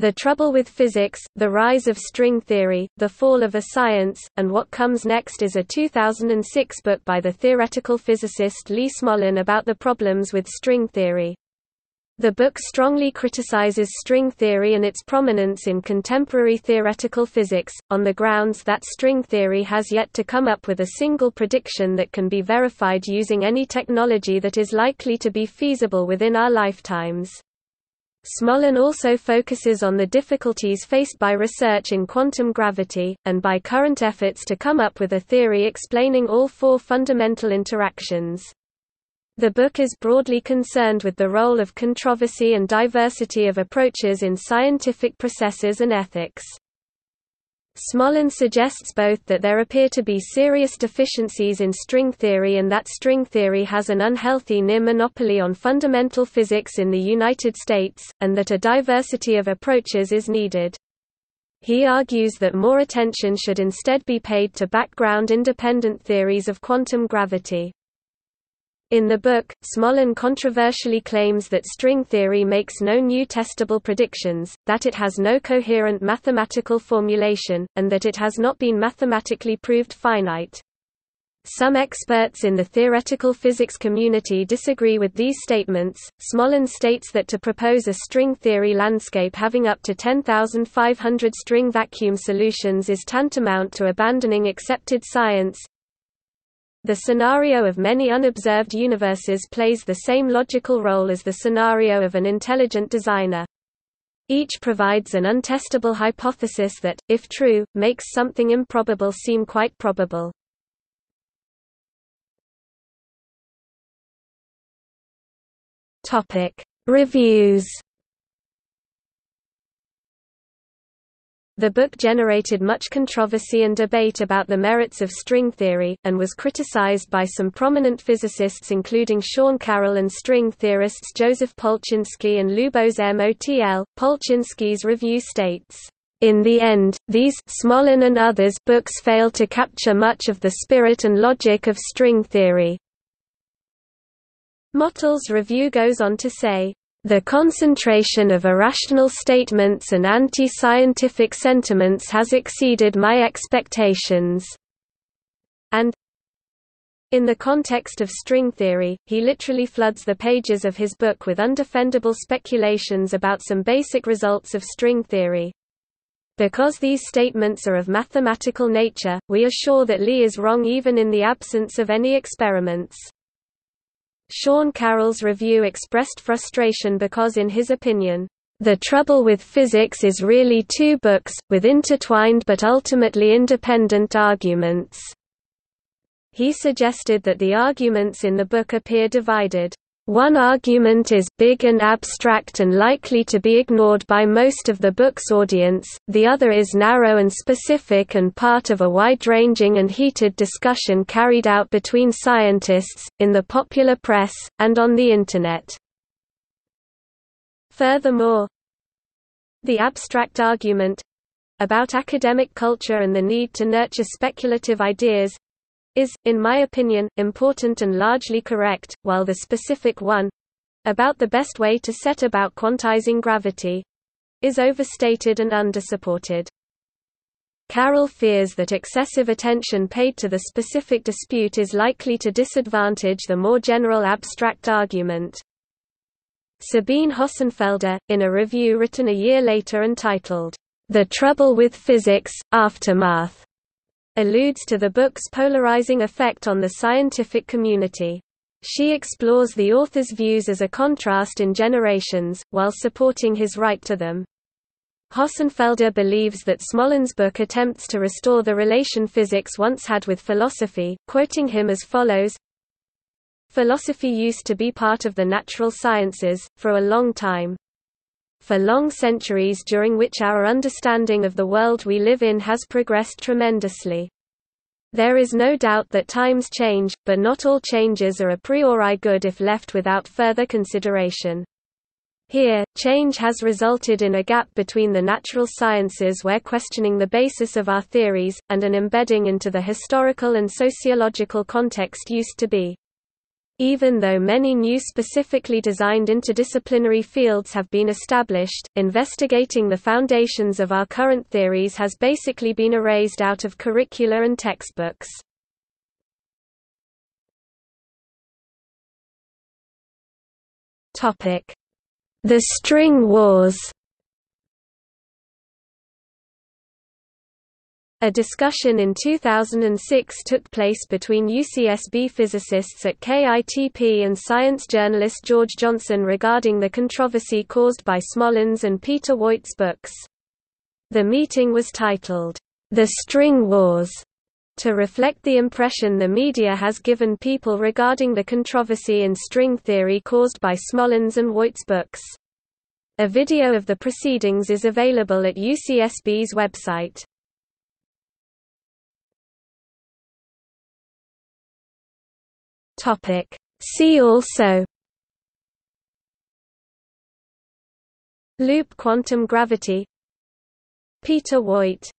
The Trouble with Physics, The Rise of String Theory, The Fall of a Science, and What Comes Next is a 2006 book by the theoretical physicist Lee Smolin about the problems with string theory. The book strongly criticizes string theory and its prominence in contemporary theoretical physics, on the grounds that string theory has yet to come up with a single prediction that can be verified using any technology that is likely to be feasible within our lifetimes. Smolin also focuses on the difficulties faced by research in quantum gravity, and by current efforts to come up with a theory explaining all four fundamental interactions. The book is broadly concerned with the role of controversy and diversity of approaches in scientific processes and ethics. Smolin suggests both that there appear to be serious deficiencies in string theory and that string theory has an unhealthy near monopoly on fundamental physics in the United States, and that a diversity of approaches is needed. He argues that more attention should instead be paid to background independent theories of quantum gravity. In the book, Smolin controversially claims that string theory makes no new testable predictions, that it has no coherent mathematical formulation, and that it has not been mathematically proved finite. Some experts in the theoretical physics community disagree with these statements. Smolin states that to propose a string theory landscape having up to 10,500 string vacuum solutions is tantamount to abandoning accepted science, the scenario of many unobserved universes plays the same logical role as the scenario of an intelligent designer. Each provides an untestable hypothesis that, if true, makes something improbable seem quite probable. Reviews The book generated much controversy and debate about the merits of string theory, and was criticized by some prominent physicists including Sean Carroll and string theorists Joseph Polchinski and Lubos Motl. Polchinski's review states, in the end, these Smolin and others books fail to capture much of the spirit and logic of string theory. Motl's review goes on to say, the concentration of irrational statements and anti-scientific sentiments has exceeded my expectations." And in the context of string theory, he literally floods the pages of his book with undefendable speculations about some basic results of string theory. Because these statements are of mathematical nature, we are sure that Lee is wrong even in the absence of any experiments. Sean Carroll's review expressed frustration because in his opinion, "...the trouble with physics is really two books, with intertwined but ultimately independent arguments." He suggested that the arguments in the book appear divided. One argument is big and abstract and likely to be ignored by most of the book's audience, the other is narrow and specific and part of a wide-ranging and heated discussion carried out between scientists, in the popular press, and on the Internet. Furthermore, the abstract argument about academic culture and the need to nurture speculative ideas is, in my opinion, important and largely correct, while the specific one about the best way to set about quantizing gravity is overstated and undersupported. Carroll fears that excessive attention paid to the specific dispute is likely to disadvantage the more general abstract argument. Sabine Hossenfelder, in a review written a year later entitled, The Trouble with Physics, Aftermath, alludes to the book's polarizing effect on the scientific community. She explores the author's views as a contrast in generations, while supporting his right to them. Hossenfelder believes that Smolin's book attempts to restore the relation physics once had with philosophy, quoting him as follows, Philosophy used to be part of the natural sciences, for a long time. For long centuries during which our understanding of the world we live in has progressed tremendously. There is no doubt that times change, but not all changes are a priori good if left without further consideration. Here, change has resulted in a gap between the natural sciences where questioning the basis of our theories, and an embedding into the historical and sociological context used to be. Even though many new specifically designed interdisciplinary fields have been established, investigating the foundations of our current theories has basically been erased out of curricula and textbooks. The String Wars A discussion in 2006 took place between UCSB physicists at KITP and science journalist George Johnson regarding the controversy caused by Smolin's and Peter Woit's books. The meeting was titled, The String Wars, to reflect the impression the media has given people regarding the controversy in string theory caused by Smolin's and Woit's books. A video of the proceedings is available at UCSB's website. Topic. See also Loop quantum gravity Peter Woit